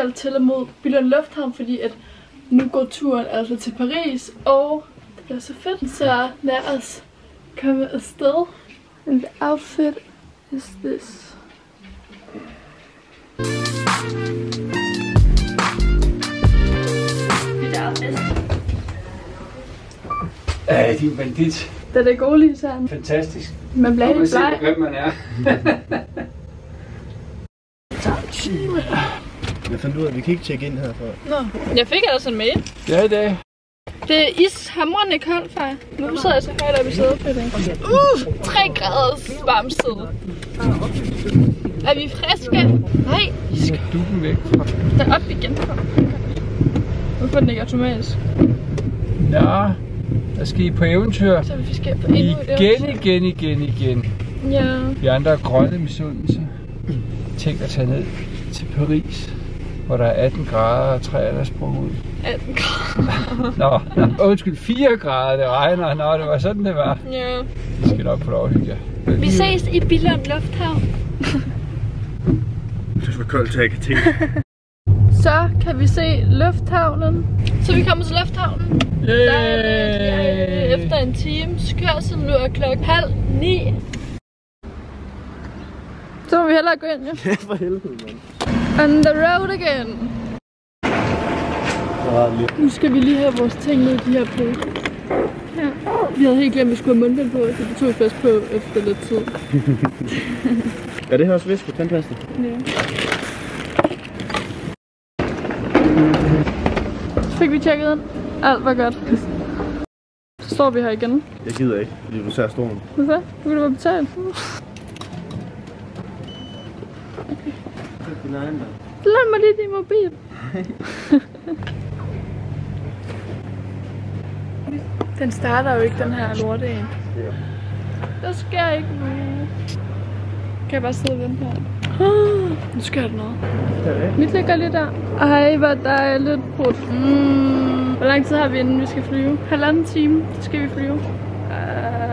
skal til og mod Billund Lufthavn, fordi at nu går turen altså til Paris, og det bliver så fedt. Så lad os komme afsted. And the outfit is this. Ja, din bandit. Det er det gode lige sådan. Fantastisk. Man bliver helt ser, bleg. hvem man er. Jeg fandt ud af, at vi kan ikke tjekke ind herfra. Nå, jeg fik altså en mail. Ja, i dag. Det er ishamrende koldt, far. Nu sidder jeg så højt oppe i sædepilletten. Uh, 3 graders varmestid. Er vi friske? Nej, skal Dukken væk fra. da op igen. Hvorfor er den ikke automatisk? Ja, der skal I på eventyr. Så vi skal på endnu et Igen, igen, igen, igen. Ja. Vi andre er grønne misundelse. Tænk at tage ned til Paris, hvor der er 18 grader og træer, der sprunget ud. 18 grader. Nå, nå, undskyld, 4 grader, det regner. Nå, det var sådan, det var. Ja. Vi skal nok få lov at hygge jer. Vi ses i Billund Lufthavn. Det for koldt, så jeg kan tænke. Så kan vi se lufthavnen. Så vi kommer til lufthavnen. Der er det, ja, efter en times kørsel. Nu er klokken halv ni. Så må vi hellere gå ind, ja. Ja, for helvede, mand. On the road again. Nu skal vi lige have vores ting ned i de her på. Ja. Vi havde helt glemt, at vi skulle have mundbind på, så det tog vi først på efter lidt tid. Er det her også væske? Tandpasta? Ja. Så fik vi tjekket ind. Alt var godt. Så står vi her igen. Jeg gider ikke, fordi du ser stolen. Hvorfor? Nu kan du bare betale. Egen, mand. Lad mig lige din mobil. den starter jo ikke, den her lorte en. Der sker ikke noget. Kan jeg bare sidde og vente her? Ah, Nu sker der noget. Mit ligger lige der. Ej, hvor dejligt. Brudt. Mm. Hvor lang tid har vi inden vi skal flyve? Halvanden time, så skal vi flyve. Uh...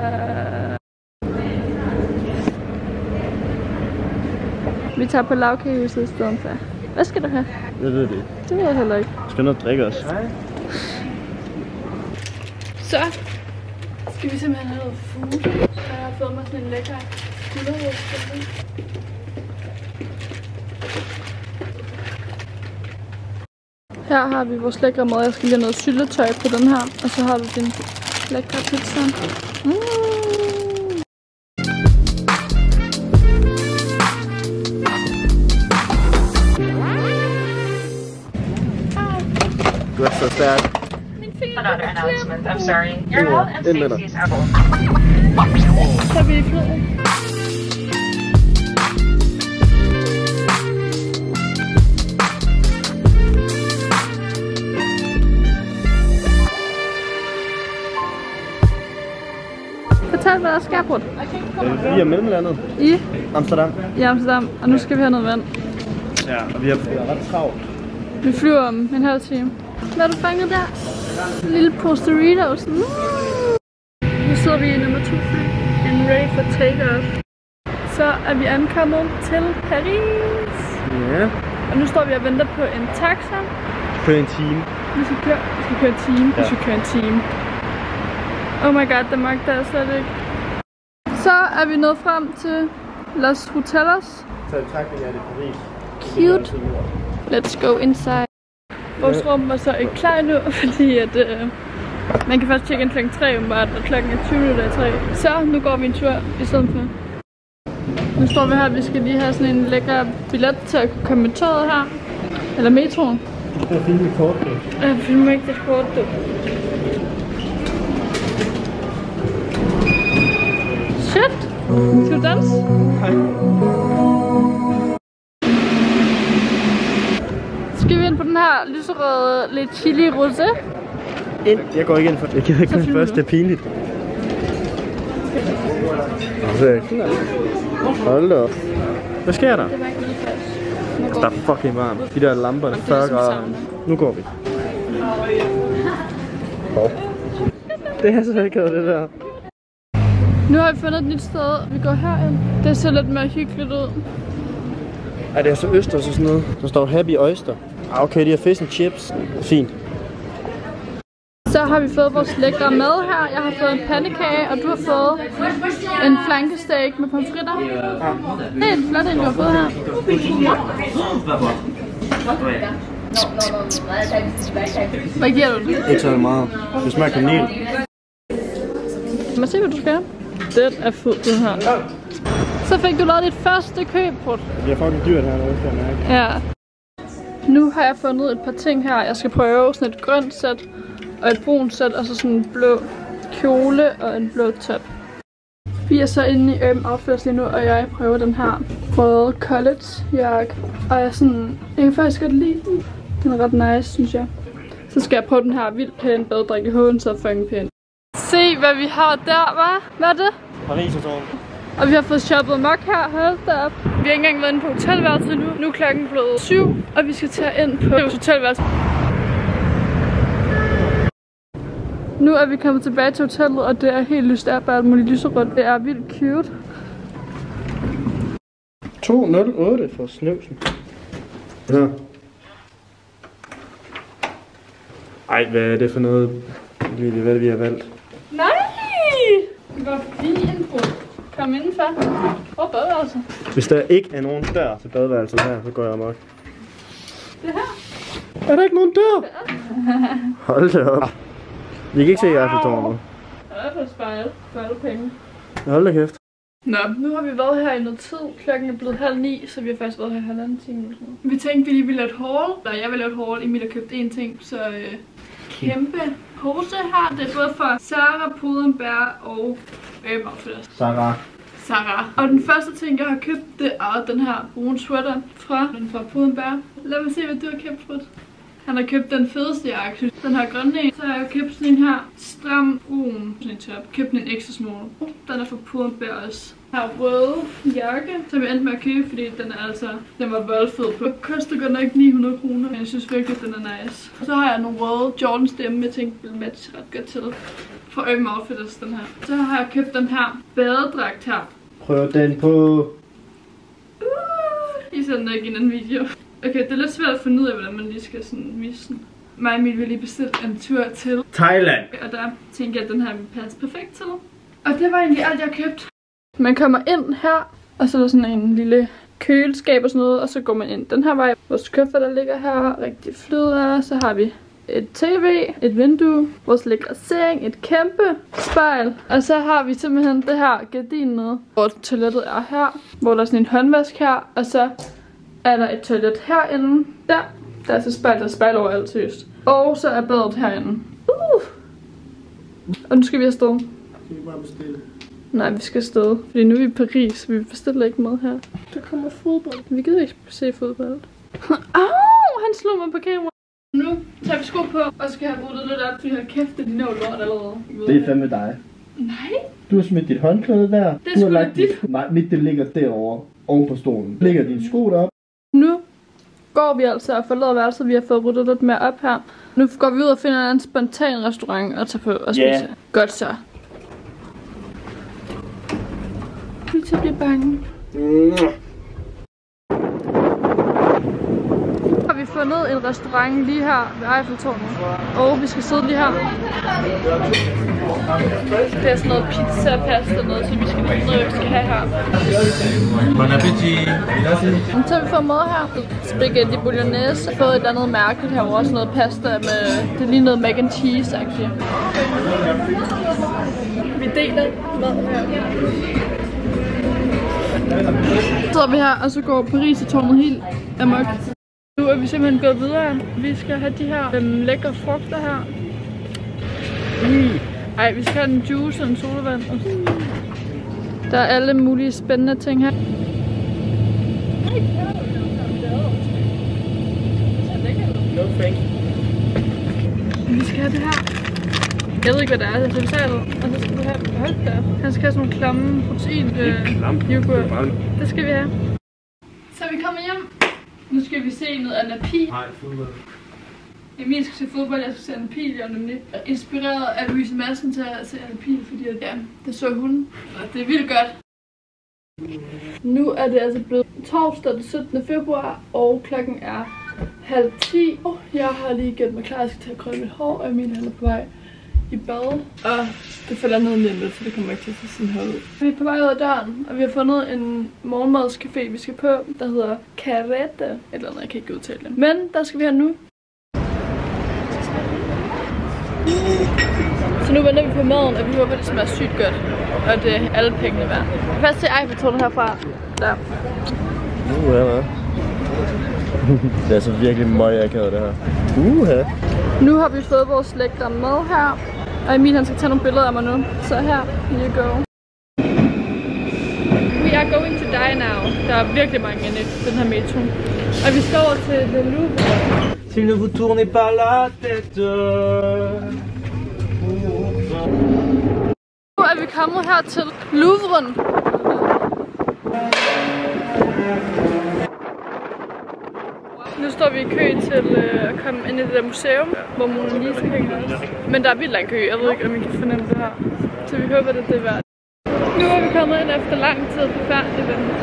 Vi tager på lavkagehuset i stedet for. Hvad skal du have? Jeg ved det ikke. Det ved jeg heller ikke. Skal noget drikke også? Så skal vi simpelthen have noget food. Så jeg har fået mig sådan en lækker gulerod. Her har vi vores lækre mad. Jeg skal lige have noget syltetøj på den her. Og så har du din lækre pizza. Mm. Finger Another er announcement. I'm sorry. Your health and in safety is our er. Fortæl, hvad der sker på Øh, Vi er mellemlandet. i, Amsterdam. i Amsterdam, og nu skal vi have noget vand. Ja, og vi er ret travlt. Vi flyver om en halv time. Hvad har du fanget der? En lille pose Doritos. Mm. Nu sidder vi i nummer 2 fly. And ready for take-off. Så er vi ankommet til Paris. Ja. Og nu står vi og venter på en taxa. Kør en time. Vi skal køre, vi skal køre en time. Vi Ja. skal køre en time. Oh my god, det magter jeg slet ikke. Så er vi nået frem til Los Hotelos. Så i betragtning af det Paris. Cute. Let's go inside. Vores rum var så ikke klar endnu, fordi at, øh, man kan først tjekke ind klokken 3 umiddelbart, og klokken er 20 minutter i 3. Så nu går vi en tur i stedet for. Nu står vi her, vi skal lige have sådan en lækker billet til at kunne komme med toget her. Eller metroen. Du skal filme kort, du. Jeg filmer ikke det kort, du. Shit! Skal du danse? Hej. På den her lyserøde lidt chili rosé? Ind. Jeg går ikke ind for det. Jeg gider ikke den filmer først. du. Det er pinligt. Så, Hold da op. Hvad sker der? Der er vi. fucking varmt. De der lamper, der er Det er 40 ligesom grader. Nu går vi. Det er så ikke det der. Nu har vi fundet et nyt sted. Vi går herind. Det ser lidt mere hyggeligt ud. Ej, det er så østers og sådan noget. Der står Happy Oyster. Ah, okay, de har fish and chips. Fint. Så har vi fået vores lækre mad her. Jeg har fået en pandekage, og du har fået en flankesteak med pomfritter. Det er en flot en, du har fået her. Hvad giver du den? Ikke så meget. Det smager kanel. Må jeg se, hvad du skal have? Den er fed, den her. Så fik du lavet dit første køb på det. Det er fucking dyrt her, noget, kan jeg mærke. Ja. Nu har jeg fundet et par ting her. Jeg skal prøve sådan et grønt sæt og et brunt sæt, og så sådan en blå kjole og en blå top. Vi er så inde i Urban Outfitters lige nu, og jeg prøver den her røde college jakke. Og jeg er sådan, jeg kan faktisk godt lide den. Den er ret nice, synes jeg. Så skal jeg prøve den her vildt pæne baddrik i hovedet, så er fucking pæn. Se, hvad vi har der, var. Hvad er det? Paris og vi har fået shoppet mok her. Hold da op. Vi har ikke engang været inde på hotelværelset nu. Nu er klokken blevet 7, og vi skal tage ind på vores hotelværelse. Nu er vi kommet tilbage til hotellet, og det er helt lyst af, bare muligt lyserødt. Det er vildt cute. 208 for snøvsen. Ja. Ej, hvad er det for noget? Lille, hvad det, vi har valgt? Nej! Hvor fin på. Kom indenfor. Hvor er altså? Hvis der ikke er nogen dør til badeværelset her, så går jeg amok. Det her. Er der ikke nogen dør? Hold da op. Vi kan ikke se Eiffeltårnet. Det er for spejl. For alle penge. Hold da kæft. Nå, nu har vi været her i noget tid. Klokken er blevet halv ni, så vi har faktisk været her i halvanden time. eller sådan. Vi tænkte, vi lige ville lave et haul. Eller jeg vil lave et haul. Emil har købt én ting, så øh, kæmpe pose her. Det er både for Sarah, Pudenberg og Urban Outfitters. Sarah. Sarah. Og den første ting, jeg har købt, det er den her brune sweater fra, den fra Pudenberg. Lad mig se, hvad du har købt, Frit. Han har købt den fedeste jakke, synes. Den her grønne en. Så har jeg købt sådan en her stram brun sådan en top. Købt den en ekstra small. Den er fra Pudenberg også. Her røde jakke, som jeg endte med at købe, fordi den er altså, den var voldfed på. Den koster godt nok 900 kroner, men jeg synes virkelig, at den er nice. Og så har jeg nogle røde Jordan stemme, jeg tænkte ville matche ret godt til. Fra Urban Outfitters, den her. Så har jeg købt den her badedragt her. Prøv den på. Uh, I ser den ikke i en anden video. Okay, det er lidt svært at finde ud af, hvordan man lige skal sådan vise den. Mig og Emil vil lige bestille en tur til, Thailand. og der tænker jeg, at den her vil passe perfekt til. Og det var egentlig alt, jeg købte. Man kommer ind her, og så er der sådan en lille køleskab og sådan noget, og så går man ind den her vej. Vores køffer, der ligger her, rigtig flyder. Så har vi et tv, et vindue, vores lækre seng, et kæmpe spejl. Og så har vi simpelthen det her gardin med, hvor toilettet er her, hvor der er sådan en håndvask her, og så er der et toilet herinde. Der, der er så spejl, der er spejl over alt seriøst. Og så er badet herinde. Uh. Og nu skal vi afsted. Skal vi bare bestille? Nej, vi skal afsted. Fordi nu er vi i Paris, vi bestiller ikke mad her. Der kommer fodbold. Vi gider ikke se fodbold. Au, han slog mig på kamera. Nu tager vi sko på, og skal have ruttet lidt op, fordi har kæft, det er lort allerede. Det er fandme dig. Nej, Du har smidt dit håndklæde der. Det er du har lagt dit... Nej, mit det ligger derovre. Oven på stolen. Ligger dine sko derop. nu går vi altså og forlader værelset. Vi har fået ruttet lidt mere op her. Nu går vi ud og finder en spontan restaurant at tage på og spise. Ja. Godt så. Vi til at blive bange. har vi fundet en restaurant lige her ved Eiffeltårnet. Og vi skal sidde lige her. Det er sådan noget pizza, pasta noget, så vi skal finde hvad vi skal have her. Bon appétit. Så har vi fået mad her. Spaghetti bolognese. Fået et andet mærkeligt herovre. Sådan noget pasta med... Det er lige noget mac and cheese -agtigt. Vi deler mad her. Så sidder vi her, og så går Paris i tårnet helt amok. Nu er vi simpelthen gået videre. Vi skal have de her øhm, lækre frugter her. Mm. Ej, vi skal have en juice og en sodavand. Og der er alle mulige spændende ting her. No thank Vi skal have det her. Jeg ved ikke, hvad det er. Det er saltet. Og så skal vi have... Hold da. op. Han skal have sådan nogle klamme protein øh, yoghurt. Det skal vi have. Nu skal vi se noget Anna Pil. Nej, fodbold. Emil skal se fodbold, jeg skal se Anna Pil om lidt. Jeg er Inspireret af Louise Madsen til at se Anna Pil, fordi ja, det så hun. Og det er vildt godt. Nu er det altså blevet torsdag den 17. februar, og klokken er halv 10. Og jeg har lige gjort mig klar, jeg skal til at krølle mit hår, og Emil han er på vej i bad. Og det falder ned lige lidt, så det kommer ikke til at se sådan her ud. Vi er på vej ud af døren, og vi har fundet en morgenmadscafé, vi skal på, der hedder Carrette. Eller noget, jeg kan ikke udtale det. Men der skal vi have nu. Så nu venter vi på maden, og vi håber, det smager sygt godt. Og det er alle pengene værd. Først til Eiffeltårnet herfra. Der. Uh, ja, det er altså virkelig møg akavet, det her. Uh, ja. Nu har vi fået vores lækre mad her. Og Emil han skal tage nogle billeder af mig nu. Så her, you go. We are going to die now. Der er virkelig mange inde i den her metro. Og vi over til The Louvre. S'il ne vous tournez pas la tête. Nu er vi kommet her til Louvren. Nu står vi i kø til øh, at komme ind i det der museum, hvor Mona Lisa hænger. Men der er vildt lang kø. Jeg ved ikke, om I kan fornemme det her. Så vi håber, at det er værd. Nu er vi kommet ind efter lang tid forfærdelig vente.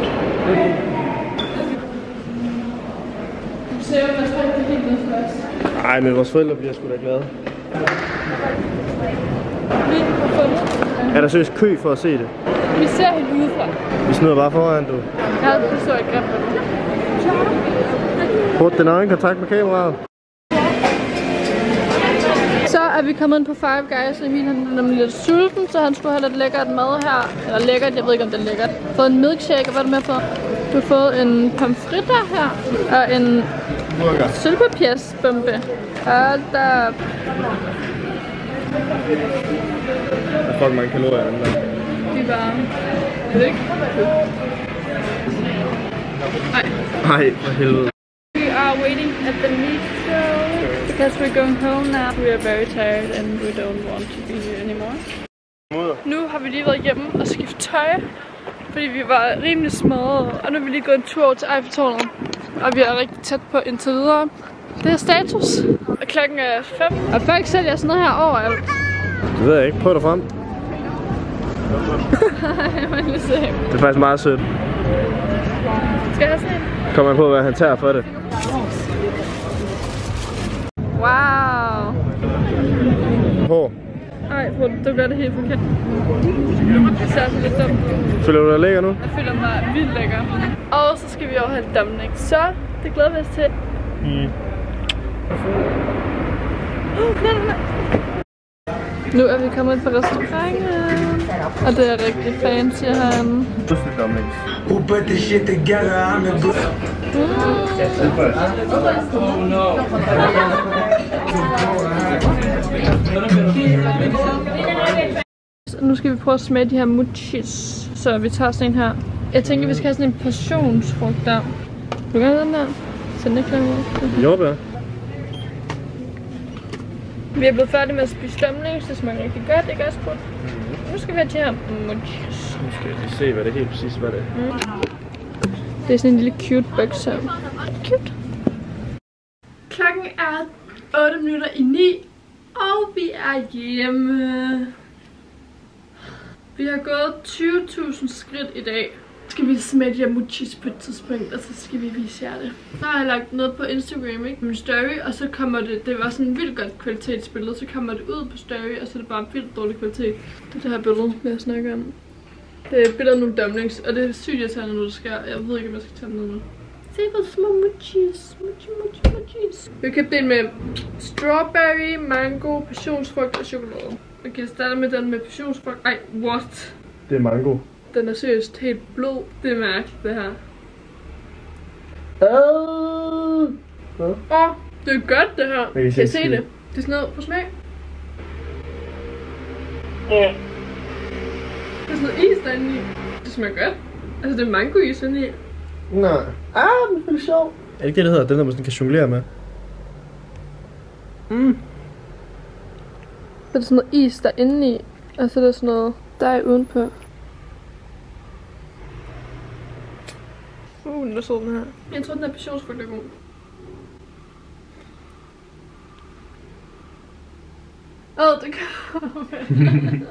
Museum, jeg tror ikke, det er helt noget for os. Ej, men vores forældre bliver sgu da glade. Vi har fundet. Er der seriøst kø for at se det? Vi ser helt udefra. Vi snyder bare foran, du. Ja, det så ikke grimt Prøv den øjenkontakt med kameraet. Så er vi kommet ind på Five Guys, og Emil han er nemlig lidt sulten, så han skulle have lidt lækkert mad her. Eller lækkert, jeg ved ikke om det er lækkert. Fået en milkshake, og hvad er du med for? Du har fået en pomfritter her, og en Burger. sølvpapirsbombe. Og der... Der er fucking mange kalorier den der. De er varme. Er det ikke? Nej. Nej, for helvede. We are waiting at the metro because we're going home now. We are very tired and we don't want to be here anymore. Nu har vi lige været hjemme og skiftet tøj, fordi vi var rimelig smadrede. Og nu er vi lige gået en tur over til Eiffeltårnet. Og vi er rigtig tæt på indtil videre. Det er status. Og klokken er 5. Og folk sælger sådan noget her overalt. Det ved jeg ikke. Prøv dig frem. Det er faktisk meget sødt. Skal jeg se? Kommer an på, hvad han tager for det. Wow. Hår. Ej, prøv, du gør det helt forkert. Det ser altså lidt dumt ud. Føler du dig lækker nu? Jeg føler mig vildt lækker. Og så skal vi over have Dominic. Så det glæder vi os til. Mm. Oh, nej, nej, nej. Nu er vi kommet ind på restauranten. Og det er rigtig fancy herinde. Who put this shit together? I'm the good. Nu skal vi prøve at smage de her muchis. Så vi tager sådan en her. Jeg tænker, vi skal have sådan en portionsfrugt der. Du kan den der. Så den ikke klar. Jordbær. Vi er blevet færdige med at spise dumplings. Det smager rigtig godt, ikke også? Nu skal vi have de her muchis. Nu skal jeg lige se, hvad det helt præcis hvad det er. Det er sådan en lille cute box her. Cute. Klokken er 8 minutter i 9, og vi er hjemme. Vi har gået 20.000 skridt i dag. Skal vi smage de her på et tidspunkt, og så skal vi vise jer det. Så har jeg lagt noget på Instagram, ikke? Min story, og så kommer det, det var sådan en vildt godt kvalitetsbillede, så kommer det ud på story, og så er det bare vildt dårlig kvalitet. Det er det her billede, vi har snakket om. Det er billedet nogle dumplings, og det er sygt jeg tager noget, der sker. Jeg ved ikke, om jeg skal tage noget nu. Se hvor små muchis. Muchi, muchi, muchis. Vi har købt en med strawberry, mango, passionsfrugt og chokolade. Okay, jeg starter med den med passionsfrugt. Ej, what? Det er mango. Den er seriøst helt blød. Det er mærkeligt, det her. Åh, oh, det er godt, det her. kan Kan I se det? Det er sådan noget på smag. Det er sådan noget is derinde i. Det smager godt. Altså, det er mangois inde i. Nej. Ah, den er sjov. Er det ikke det, der hedder? Den, der man sådan kan jonglere med. Mm. Så er der sådan noget is derinde i. Og så er der sådan noget dej udenpå. Uh, Uh, den er sød, den her. Jeg tror, den er passionsfrugt er god. Åh, oh, det kan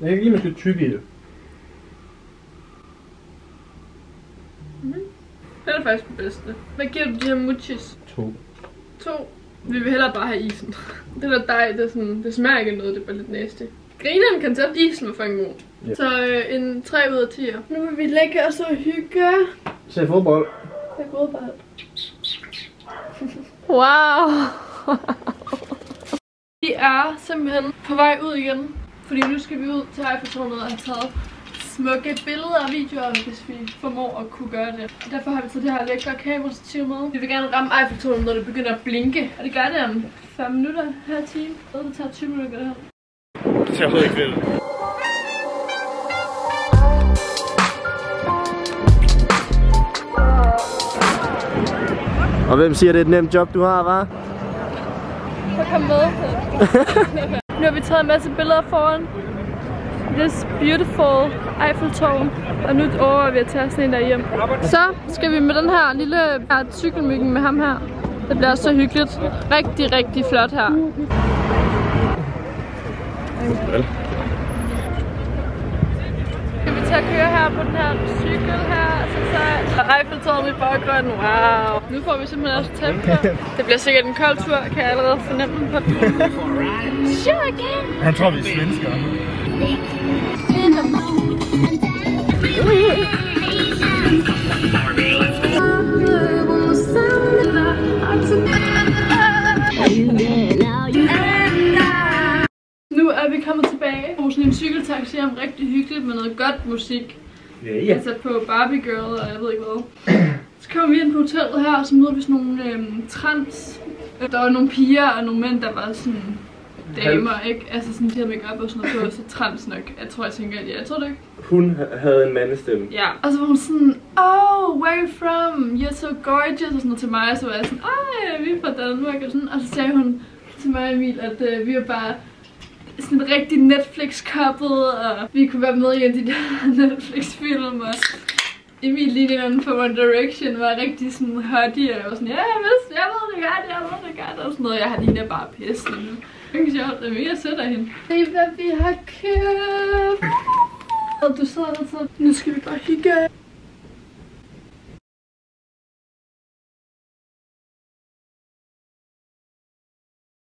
Jeg kan give mig lidt tyk i det. Det er faktisk det bedste. Hvad giver du de her muchis? To. To. Vi vil hellere bare have isen. Det der dej, det, er sådan, det smager ikke noget, det er bare lidt nasty. Grineren kan tage isen var fucking god. Ja. Så øh, en 3 ud af 10. Nu vil vi lægge os og hygge. Se fodbold. Går bare. wow. vi er simpelthen på vej ud igen. Fordi nu skal vi ud til Eiffeltårnet og have taget smukke billeder og videoer, hvis vi formår at kunne gøre det. Og derfor har vi taget det her lækre kamerastativ med. Vi vil gerne ramme Eiffeltårnet, når det begynder at blinke. Og det gør det om 5 minutter her time. Det tager 20 minutter det her. Det ser overhovedet ikke Og hvem siger, det er et nemt job, du har, var? Så kom med. nu har vi taget en masse billeder foran this beautiful Eiffeltårn. Og nu overvejer vi at tage sådan en der hjem. Så skal vi med den her lille her cykelmyggen med ham her. Det bliver så hyggeligt. Rigtig, rigtig flot her. Skal vi tage køre her på den her cykel her, så så Eiffeltårnet i baggrunden. Wow. Nu får vi simpelthen også tæt på. Det bliver sikkert en kold tur, kan jeg allerede fornemme på den. Sure again. Han tror, vi er svenskere. Nu er vi kommet tilbage på sådan en cykeltaxi om rigtig hyggeligt med noget godt musik. Ja, Jeg sat på Barbie Girl og jeg ved ikke hvad. Så kommer vi ind på hotellet her, og så møder vi sådan nogle øhm, trans. Der var nogle piger og nogle mænd, der var sådan damer, ikke? Altså sådan, de havde make og sådan noget på, så trans nok. Jeg tror, jeg tænker, ja, jeg tror det ikke. Hun havde en mandestemme. Ja. Og så var hun sådan, oh, where are you from? You're so gorgeous, og sådan noget til mig. Og så var jeg sådan, ej, vi er fra Danmark, og sådan. Og så sagde hun til mig Emil, at øh, vi var bare sådan en rigtig Netflix-couple, og vi kunne være med i en af de der Netflix-film, og Emil lige inden for One Direction var rigtig sådan hottie, og jeg var sådan, ja, jeg ved, jeg ved det godt, jeg ved det godt, og sådan noget. Jeg har lige bare pisse nu. Det er sjovt, det er mega sødt af hende. Er, hvad vi har købt. Og du sidder der så. Nu skal vi bare hygge.